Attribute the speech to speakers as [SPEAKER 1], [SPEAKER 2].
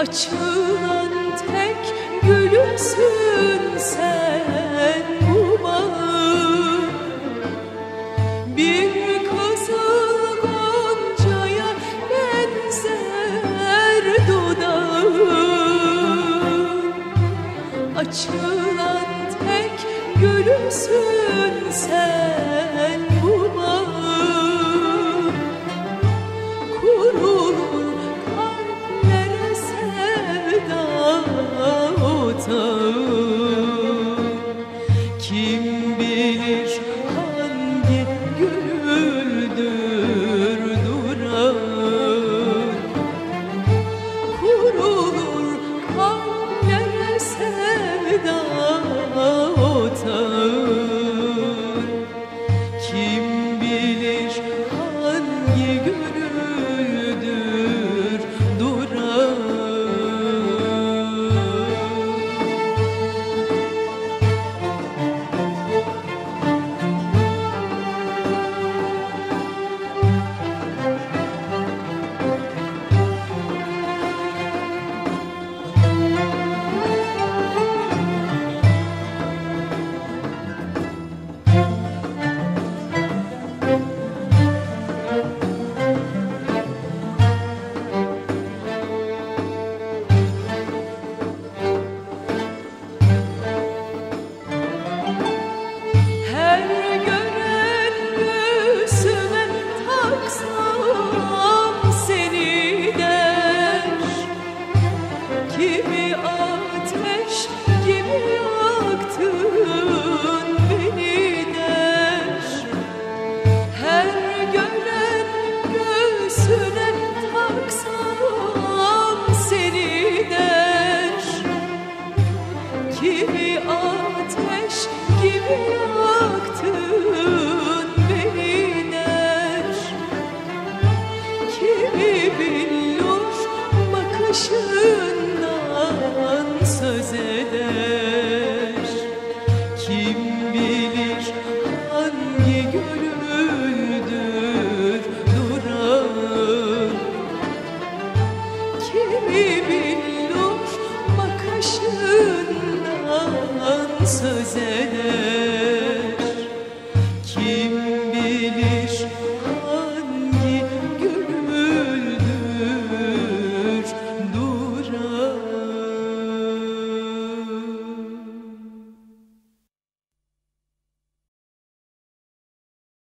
[SPEAKER 1] Açılan tek gülümsün sen bu bağın Bir kızıl goncaya benzer dudağın Açılan sen bu Kurulur kalplere sevda otağın Kim bilir hangi gönüldür duran Kurulur kalplere sevda otağın gönüldür duran Her Kimi billur bakışından söz eder. Kim bilir hangi gönüldür duran Kimi billur bakışından söz eder